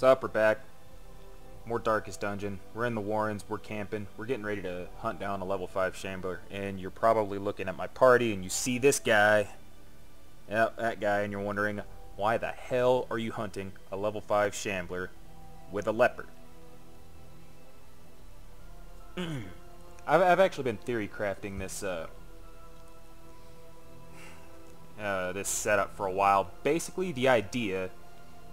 What's up? We're back. More Darkest Dungeon. We're in the Warrens. We're camping. We're getting ready to hunt down a level 5 Shambler. And you're probably looking at my party and you see this guy. Yep, that guy. And you're wondering, why the hell are you hunting a level 5 Shambler with a leper? I've, I've actually been theory crafting this uh, uh, this setup for a while. Basically, the idea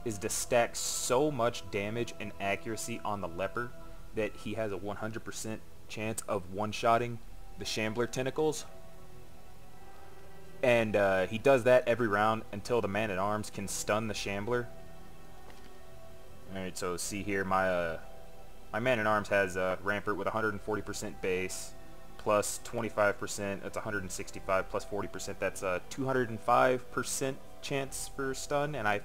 is to stack so much damage and accuracy on the leper that he has a 100% chance of one-shotting the Shambler tentacles. And uh, he does that every round until the man-at-arms can stun the Shambler. Alright, so see here, my uh, my man-at-arms has uh, Rampart with 140% base, plus 25%, that's 165, plus 40%, that's a 205% chance for stun, and I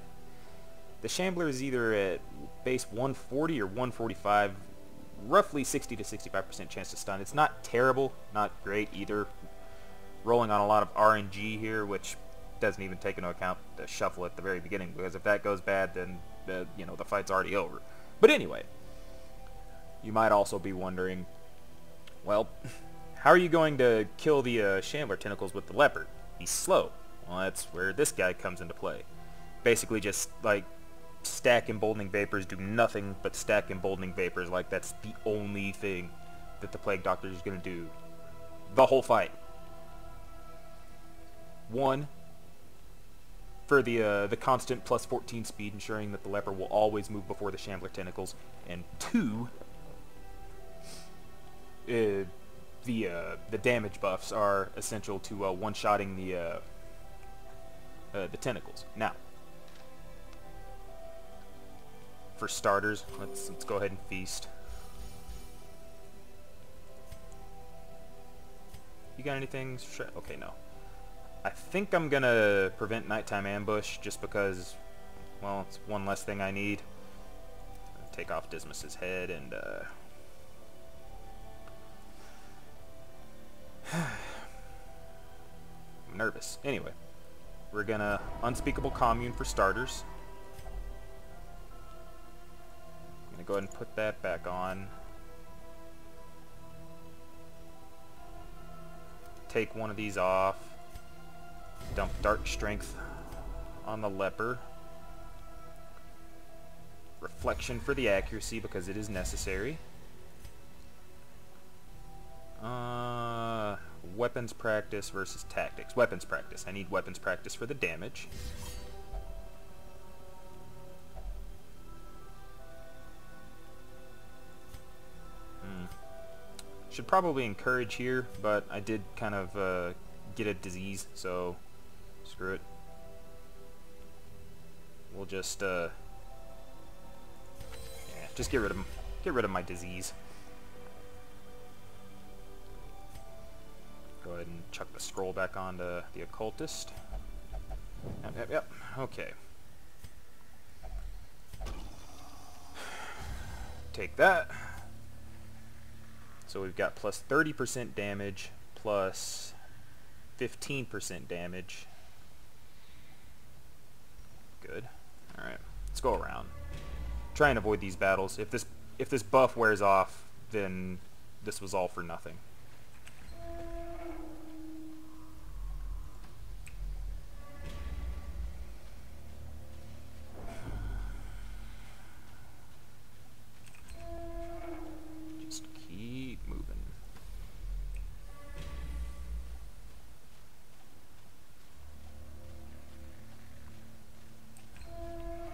the Shambler is either at base 140 or 145, roughly 60 to 65% chance to stun. It's not terrible, not great either. Rolling on a lot of RNG here, which doesn't even take into account the shuffle at the very beginning, because if that goes bad, then the you know the fight's already over. But anyway, you might also be wondering, well, how are you going to kill the uh, Shambler tentacles with the Leper? He's slow. Well, that's where this guy comes into play. Basically just, like, stack emboldening vapors do nothing but stack emboldening vapors like that's the only thing that the Plague Doctor is going to do the whole fight. One, for the uh, the constant plus 14 speed, ensuring that the leper will always move before the Shambler tentacles, and two, uh, the uh, the damage buffs are essential to uh, one-shotting the uh, uh, the tentacles. Now, for starters. Let's let's go ahead and feast. You got anything? Okay, no. I think I'm gonna prevent nighttime ambush just because, well, it's one less thing I need. Take off Dismas's head and, uh... I'm nervous. Anyway, we're gonna Unspeakable Commune for starters. Go ahead and put that back on. Take one of these off. Dump Dark Strength on the Leper. Reflection for the accuracy because it is necessary. Uh, weapons practice versus tactics. Weapons practice. I need weapons practice for the damage. Should probably encourage here, but I did kind of uh, get a disease, so screw it. We'll just, uh, yeah, just get rid of. Get rid of my disease. Go ahead and chuck the scroll back onto the occultist. Yep, yep, yep. Okay. Take that. So we've got plus 30% damage, plus 15% damage. Good. Alright, let's go around. Try and avoid these battles. If this if this buff wears off, then this was all for nothing.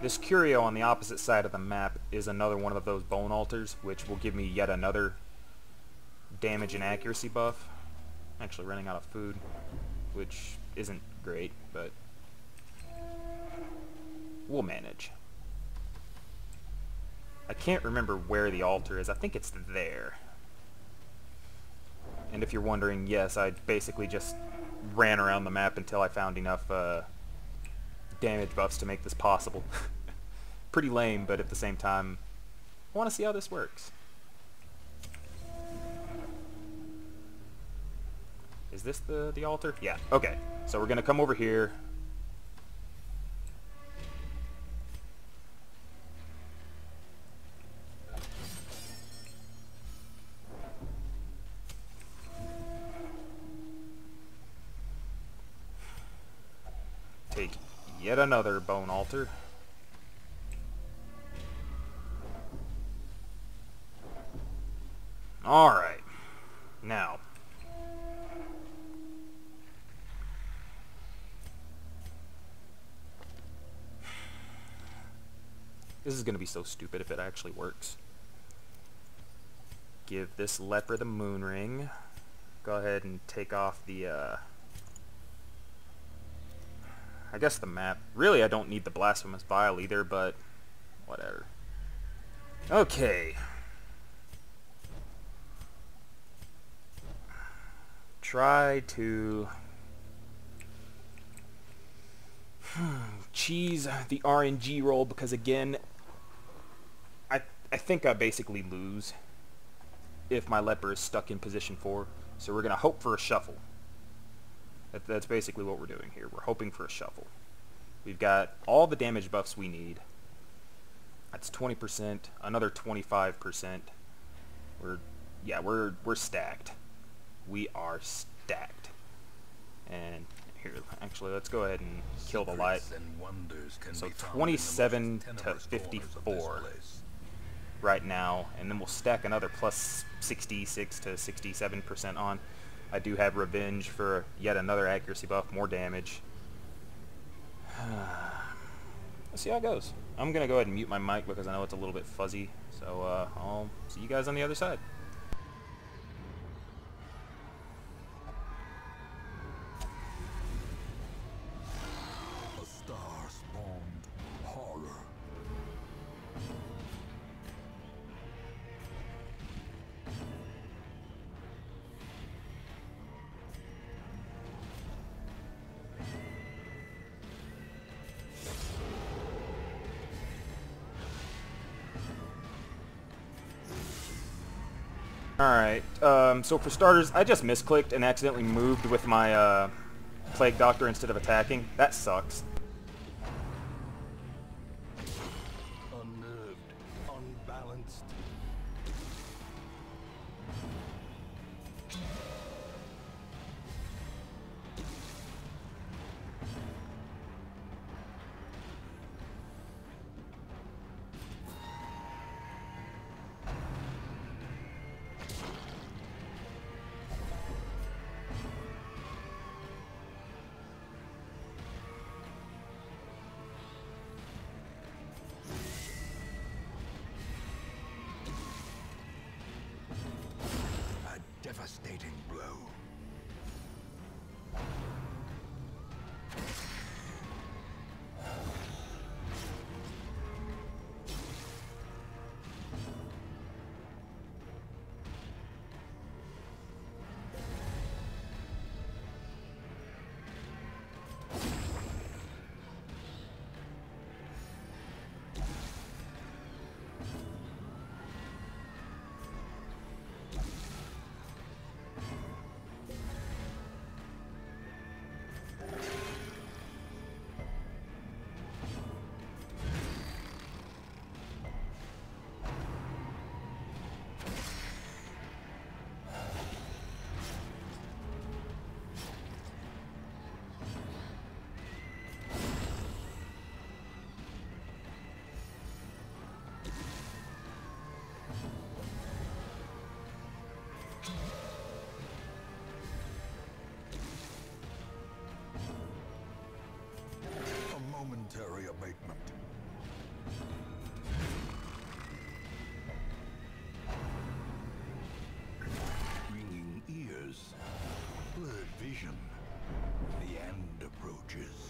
This curio on the opposite side of the map is another one of those bone altars, which will give me yet another damage and accuracy buff. I'm actually running out of food, which isn't great, but we'll manage. I can't remember where the altar is. I think it's there. And if you're wondering, yes, I basically just ran around the map until I found enough uh, damage buffs to make this possible. Pretty lame, but at the same time, I want to see how this works. Is this the, the altar? Yeah, okay. So we're going to come over here. Another bone altar. Alright. Now. This is going to be so stupid if it actually works. Give this leper the moon ring. Go ahead and take off the, uh, I guess the map. Really, I don't need the Blasphemous Vial either, but whatever. Okay. Try to cheese the RNG roll because again, I I think I basically lose if my leper is stuck in position four. So we're gonna hope for a shuffle. That, that's basically what we're doing here. We're hoping for a shuffle. We've got all the damage buffs we need. That's 20%, another 25%. We're, yeah, we're, we're stacked. We are stacked. And here, actually, let's go ahead and kill the light. So 27 to 54 right now, and then we'll stack another plus 66 to 67% on. I do have Revenge for yet another accuracy buff, more damage. Let's see how it goes. I'm going to go ahead and mute my mic because I know it's a little bit fuzzy. So uh, I'll see you guys on the other side. Alright, um, so for starters, I just misclicked and accidentally moved with my uh, Plague Doctor instead of attacking. That sucks. devastating. voluntary abatement. Ringing ears, blurred vision. The end approaches.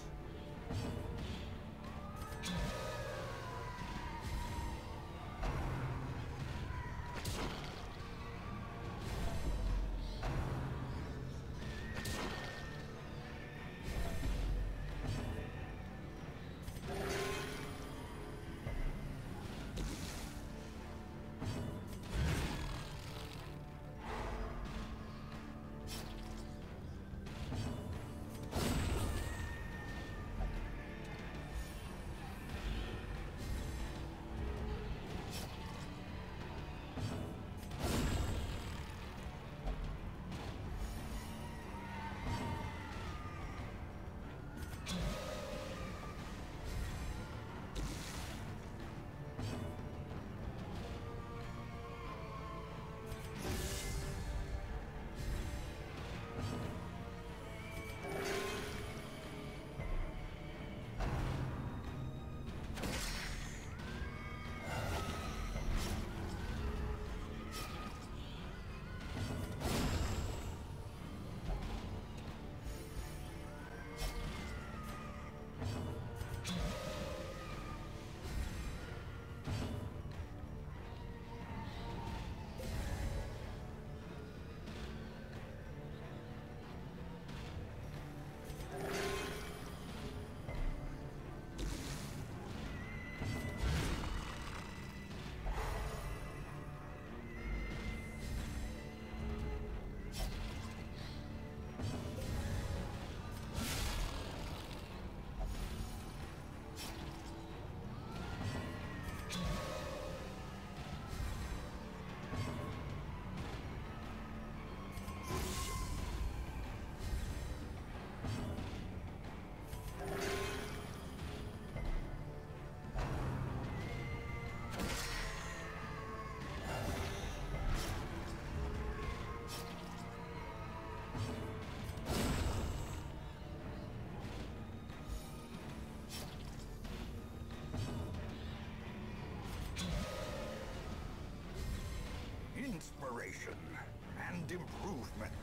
Inspiration and improvement.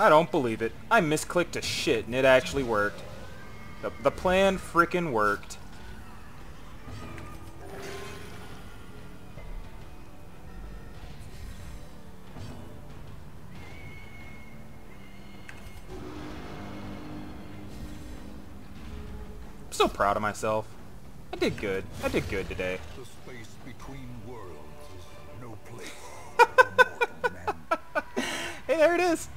I don't believe it. I misclicked a shit and it actually worked. The, the plan frickin' worked. I'm so proud of myself. I did good. I did good today. The space between worlds is no place for mortal men. Hey, there it is.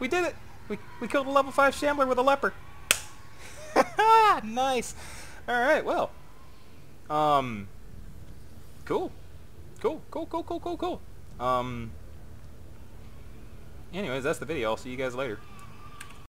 We did it. We, we killed a level 5 Shambler with a leper. nice. Alright, well. Um. Cool. Cool, cool, cool, cool, cool, cool. Um. Anyways, that's the video. I'll see you guys later.